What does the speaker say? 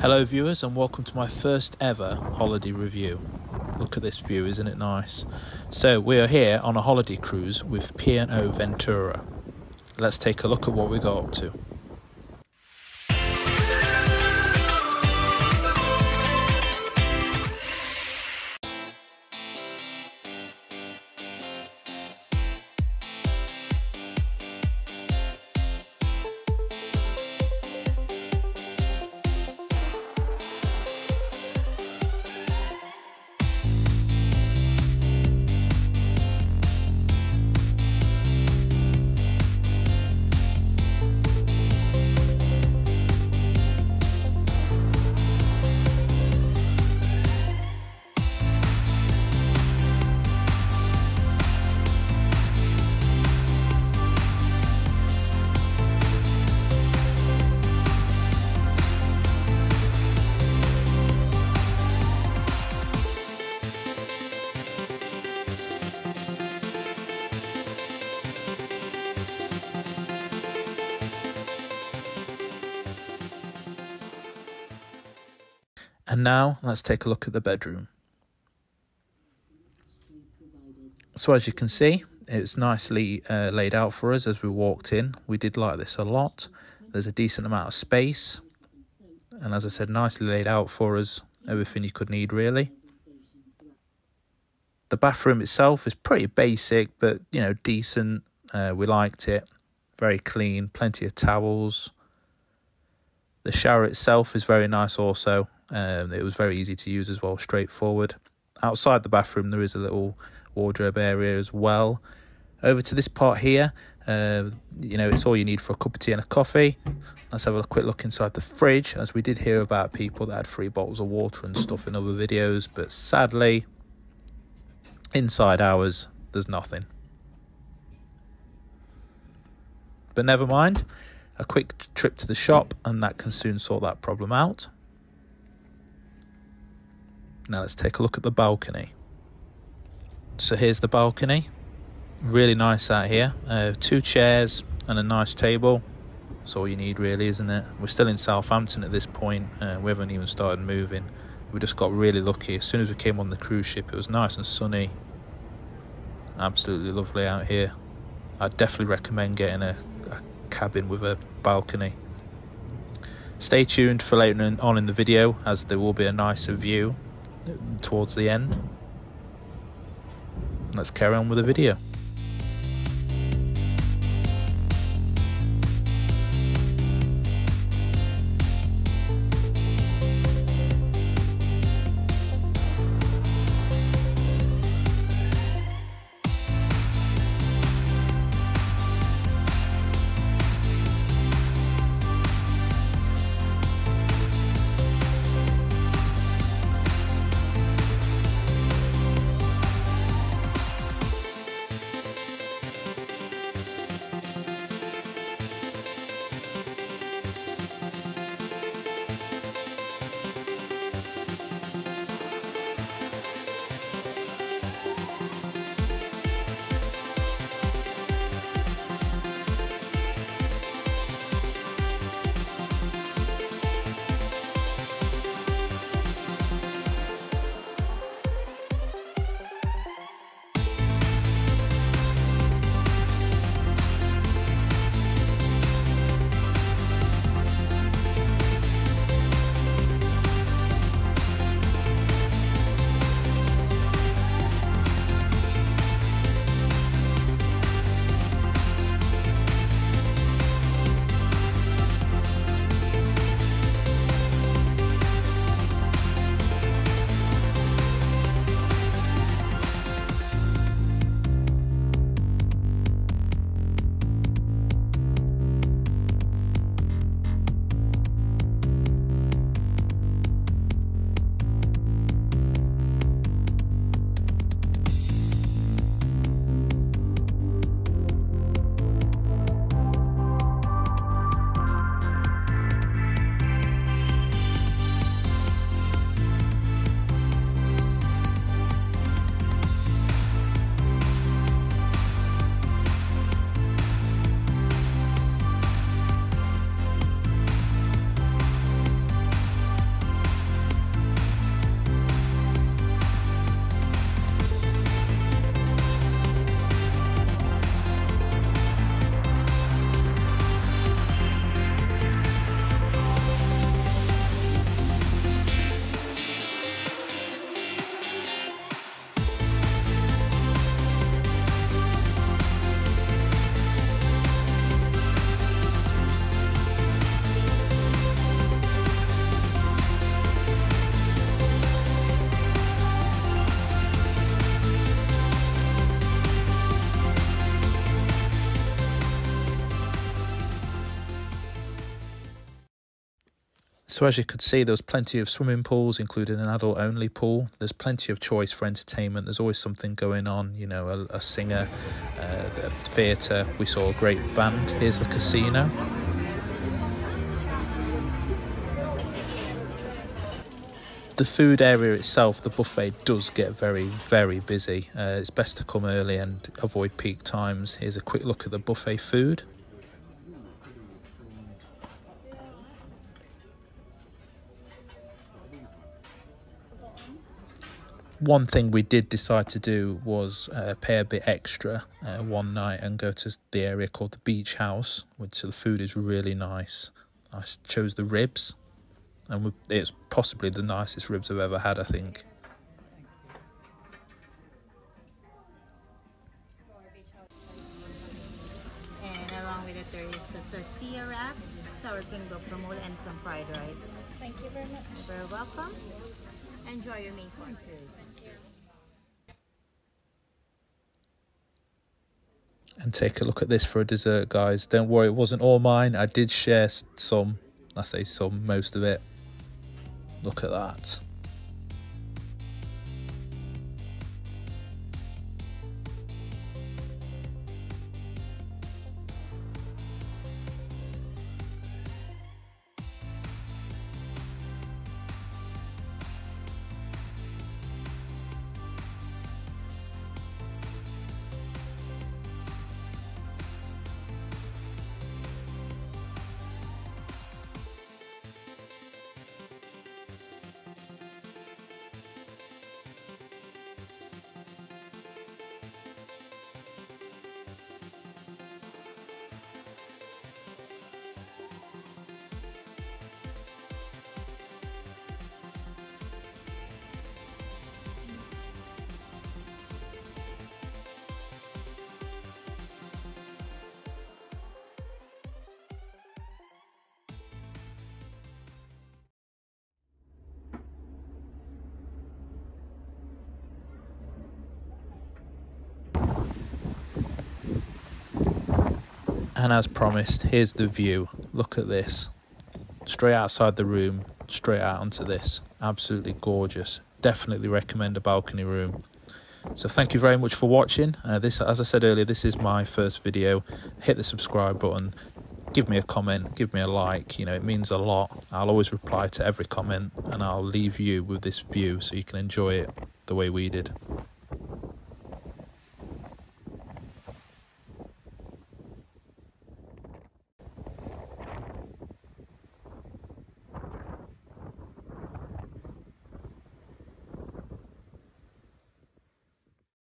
Hello viewers and welcome to my first ever holiday review. Look at this view, isn't it nice? So we are here on a holiday cruise with P&O Ventura. Let's take a look at what we got up to. And now let's take a look at the bedroom. So as you can see, it's nicely uh, laid out for us as we walked in. We did like this a lot. There's a decent amount of space. And as I said, nicely laid out for us. Everything you could need really. The bathroom itself is pretty basic, but you know, decent. Uh, we liked it. Very clean, plenty of towels. The shower itself is very nice also. Um, it was very easy to use as well, straightforward. Outside the bathroom, there is a little wardrobe area as well. Over to this part here, uh, you know, it's all you need for a cup of tea and a coffee. Let's have a quick look inside the fridge, as we did hear about people that had free bottles of water and stuff in other videos, but sadly, inside ours, there's nothing. But never mind, a quick trip to the shop, and that can soon sort that problem out. Now let's take a look at the balcony. So here's the balcony. Really nice out here. Uh, two chairs and a nice table. That's all you need really, isn't it? We're still in Southampton at this point. Uh, we haven't even started moving. We just got really lucky. As soon as we came on the cruise ship, it was nice and sunny. Absolutely lovely out here. I'd definitely recommend getting a, a cabin with a balcony. Stay tuned for later on in the video as there will be a nicer view towards the end. Let's carry on with the video. So as you could see, there's plenty of swimming pools, including an adult-only pool. There's plenty of choice for entertainment. There's always something going on, you know, a, a singer, uh, a theatre. We saw a great band. Here's the casino. The food area itself, the buffet, does get very, very busy. Uh, it's best to come early and avoid peak times. Here's a quick look at the buffet food. One thing we did decide to do was uh, pay a bit extra uh, one night and go to the area called the Beach House, which the food is really nice. I chose the ribs, and it's possibly the nicest ribs I've ever had, I think. And along with it, there is a tortilla wrap, sour cream guacamole, and some fried rice. Thank you very much. You're welcome. Enjoy your main course. And take a look at this for a dessert guys. Don't worry it wasn't all mine. I did share some i say some most of it. Look at that And as promised, here's the view. Look at this. Straight outside the room, straight out onto this. Absolutely gorgeous. Definitely recommend a balcony room. So thank you very much for watching. Uh, this, as I said earlier, this is my first video. Hit the subscribe button. Give me a comment. Give me a like. You know, it means a lot. I'll always reply to every comment and I'll leave you with this view so you can enjoy it the way we did.